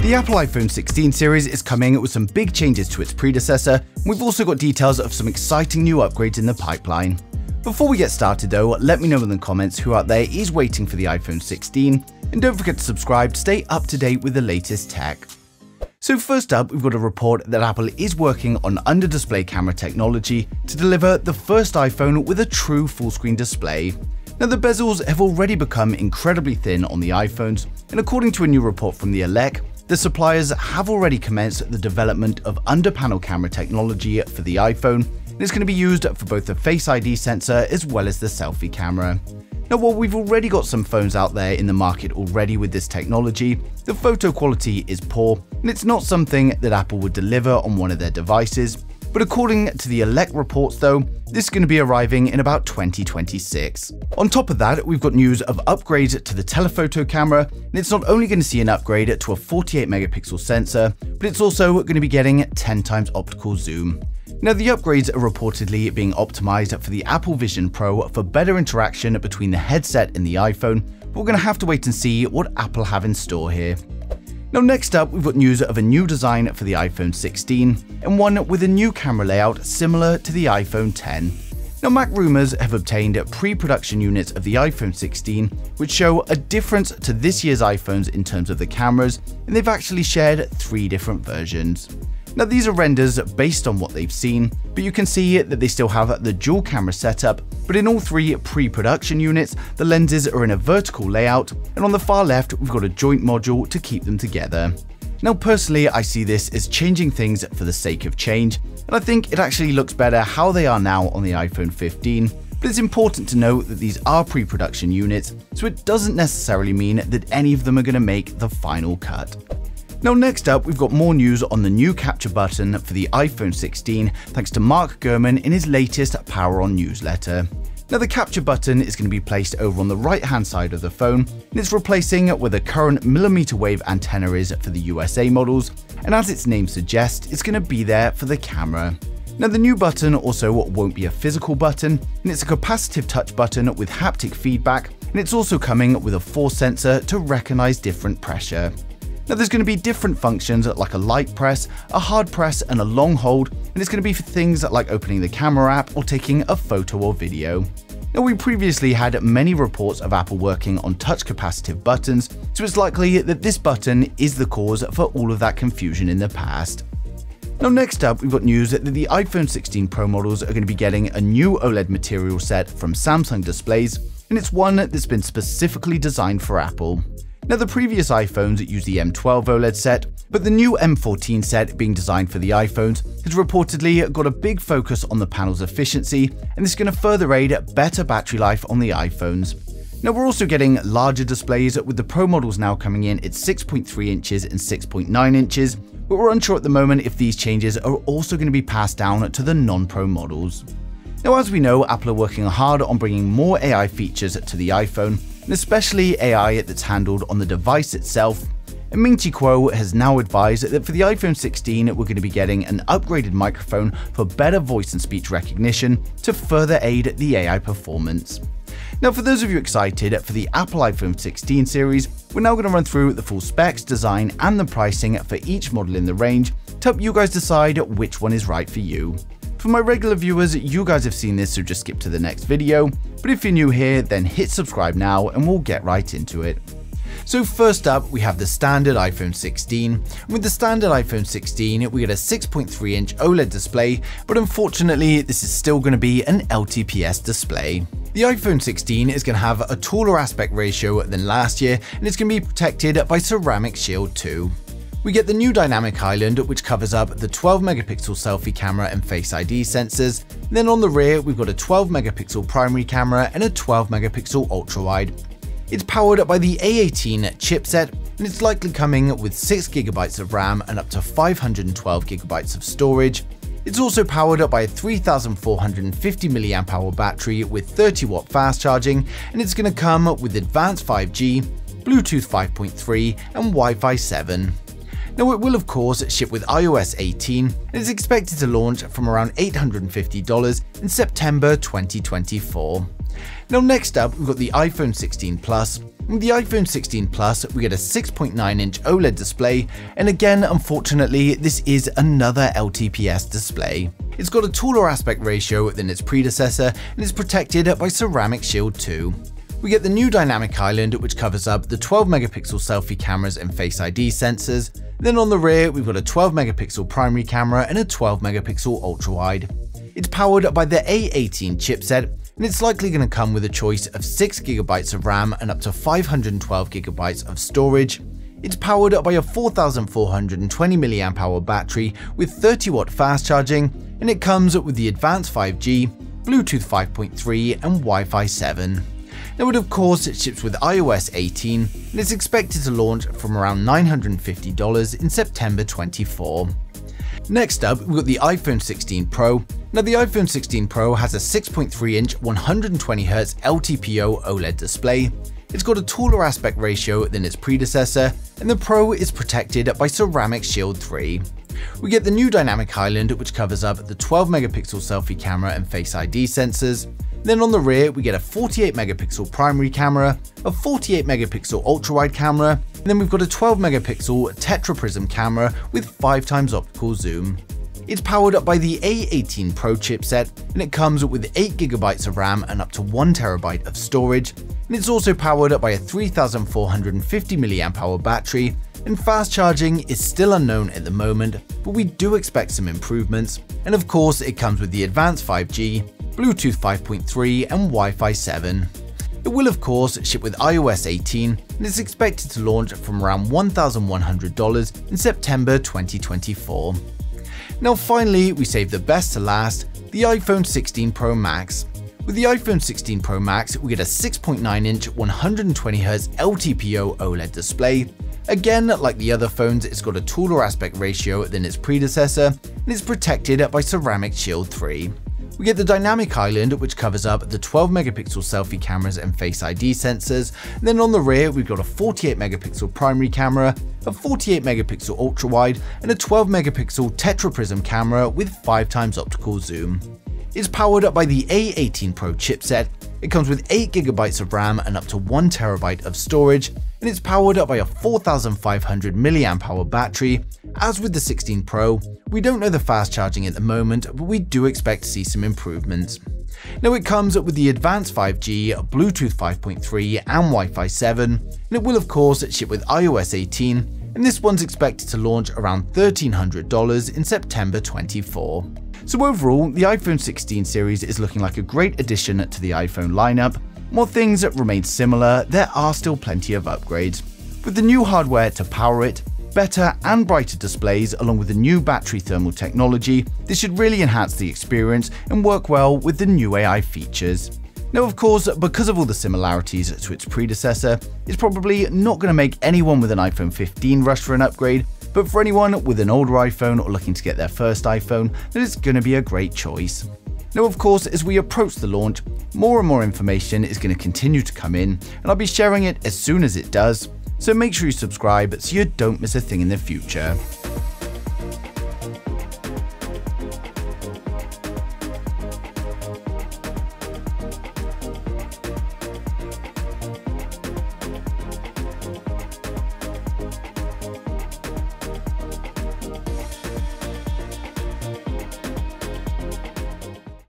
The Apple iPhone 16 series is coming with some big changes to its predecessor, we've also got details of some exciting new upgrades in the pipeline. Before we get started though, let me know in the comments who out there is waiting for the iPhone 16, and don't forget to subscribe to stay up to date with the latest tech. So first up, we've got a report that Apple is working on under-display camera technology to deliver the first iPhone with a true full-screen display. Now the bezels have already become incredibly thin on the iPhones, and according to a new report from the Elec, the suppliers have already commenced the development of under-panel camera technology for the iPhone, and it's going to be used for both the Face ID sensor as well as the selfie camera. Now while we've already got some phones out there in the market already with this technology, the photo quality is poor, and it's not something that Apple would deliver on one of their devices, but according to the Elec reports though, this is going to be arriving in about 2026. On top of that, we've got news of upgrades to the telephoto camera, and it's not only going to see an upgrade to a 48 megapixel sensor, but it's also going to be getting 10 times optical zoom. Now, the upgrades are reportedly being optimized for the Apple Vision Pro for better interaction between the headset and the iPhone, but we're going to have to wait and see what Apple have in store here. Now next up, we've got news of a new design for the iPhone 16, and one with a new camera layout similar to the iPhone 10. Now Mac Rumors have obtained pre-production units of the iPhone 16, which show a difference to this year's iPhones in terms of the cameras, and they've actually shared three different versions. Now these are renders based on what they've seen, but you can see that they still have the dual camera setup, but in all three pre-production units, the lenses are in a vertical layout, and on the far left, we've got a joint module to keep them together. Now personally, I see this as changing things for the sake of change, and I think it actually looks better how they are now on the iPhone 15, but it's important to note that these are pre-production units, so it doesn't necessarily mean that any of them are going to make the final cut. Now next up, we've got more news on the new capture button for the iPhone 16 thanks to Mark Gurman in his latest Power On newsletter. Now the capture button is going to be placed over on the right hand side of the phone and it's replacing where the current millimeter wave antenna is for the USA models and as its name suggests it's going to be there for the camera. Now the new button also won't be a physical button and it's a capacitive touch button with haptic feedback and it's also coming with a force sensor to recognize different pressure. Now there's going to be different functions like a light press, a hard press and a long hold, and it's going to be for things like opening the camera app or taking a photo or video. Now we previously had many reports of Apple working on touch capacitive buttons, so it's likely that this button is the cause for all of that confusion in the past. Now next up, we've got news that the iPhone 16 Pro models are going to be getting a new OLED material set from Samsung Displays, and it's one that's been specifically designed for Apple. Now the previous iPhones used the M12 OLED set, but the new M14 set being designed for the iPhones has reportedly got a big focus on the panel's efficiency, and this is going to further aid better battery life on the iPhones. Now we're also getting larger displays with the Pro models now coming in at 6.3 inches and 6.9 inches, but we're unsure at the moment if these changes are also going to be passed down to the non-Pro models. Now as we know, Apple are working hard on bringing more AI features to the iPhone, and especially AI that's handled on the device itself. And Ming Chi Kuo has now advised that for the iPhone 16, we're going to be getting an upgraded microphone for better voice and speech recognition to further aid the AI performance. Now, for those of you excited for the Apple iPhone 16 series, we're now going to run through the full specs, design, and the pricing for each model in the range to help you guys decide which one is right for you. For my regular viewers, you guys have seen this, so just skip to the next video. But if you're new here, then hit subscribe now and we'll get right into it. So first up, we have the standard iPhone 16. With the standard iPhone 16, we get a 6.3 inch OLED display, but unfortunately, this is still going to be an LTPS display. The iPhone 16 is going to have a taller aspect ratio than last year, and it's going to be protected by Ceramic Shield 2. We get the new Dynamic Island, which covers up the 12 megapixel selfie camera and Face ID sensors. Then on the rear, we've got a 12 megapixel primary camera and a 12 megapixel ultra wide. It's powered up by the A18 chipset, and it's likely coming with 6GB of RAM and up to 512GB of storage. It's also powered up by a 3450 mAh battery with 30 watt fast charging, and it's going to come with advanced 5G, Bluetooth 5.3, and Wi-Fi 7. Now it will of course ship with iOS 18 and is expected to launch from around $850 in September 2024. Now next up we've got the iPhone 16 Plus, With the iPhone 16 Plus, we get a 6.9 inch OLED display, and again, unfortunately, this is another LTPS display. It's got a taller aspect ratio than its predecessor and is protected by Ceramic Shield 2. We get the new Dynamic Island, which covers up the 12 megapixel selfie cameras and Face ID sensors. Then on the rear, we've got a 12 megapixel primary camera and a 12 megapixel ultra wide. It's powered by the A18 chipset and it's likely going to come with a choice of 6GB of RAM and up to 512GB of storage. It's powered by a 4420 mAh battery with 30 watt fast charging, and it comes with the advanced 5G, Bluetooth 5.3 and Wi-Fi 7. It of course it ships with iOS 18 and is expected to launch from around $950 in September 24. Next up, we've got the iPhone 16 Pro. Now the iPhone 16 Pro has a 6.3 inch 120Hz LTPO OLED display. It's got a taller aspect ratio than its predecessor, and the Pro is protected by Ceramic Shield 3. We get the new Dynamic Island, which covers up the 12 megapixel selfie camera and Face ID sensors. Then on the rear, we get a 48 megapixel primary camera, a 48 megapixel ultra wide camera, and then we've got a 12 megapixel tetraprism camera with 5 times optical zoom. It's powered up by the A18 Pro chipset, and it comes with 8GB of RAM and up to 1TB of storage, and it's also powered up by a 3450 mAh battery, and fast charging is still unknown at the moment, but we do expect some improvements, and of course it comes with the advanced 5G, Bluetooth 5.3 and Wi-Fi 7. It will of course ship with iOS 18 and is expected to launch from around $1,100 in September 2024. Now finally, we save the best to last, the iPhone 16 Pro Max. With the iPhone 16 Pro Max, we get a 6.9 inch 120Hz LTPO OLED display. Again, like the other phones, it's got a taller aspect ratio than its predecessor, and is protected by Ceramic Shield 3. We get the Dynamic Island, which covers up the 12 megapixel selfie cameras and Face ID sensors. And then on the rear, we've got a 48 megapixel primary camera, a 48 megapixel ultra wide, and a 12 megapixel tetraprism camera with 5 times optical zoom. It's powered up by the A18 Pro chipset. It comes with 8GB of RAM and up to 1TB of storage, and it's powered up by a 4500 mAh battery. As with the 16 Pro, we don't know the fast charging at the moment, but we do expect to see some improvements. Now it comes up with the advanced 5G, Bluetooth 5.3 and Wi-Fi 7, and it will of course ship with iOS 18, and this one's expected to launch around $1,300 in September 24. So overall, the iPhone 16 series is looking like a great addition to the iPhone lineup. While things remain similar, there are still plenty of upgrades. With the new hardware to power it, better and brighter displays along with the new battery thermal technology, this should really enhance the experience and work well with the new AI features. Now of course, because of all the similarities to its predecessor, it's probably not going to make anyone with an iPhone 15 rush for an upgrade, but for anyone with an older iPhone or looking to get their first iPhone, then it's going to be a great choice. Now of course, as we approach the launch, more and more information is going to continue to come in, and I'll be sharing it as soon as it does, so make sure you subscribe so you don't miss a thing in the future.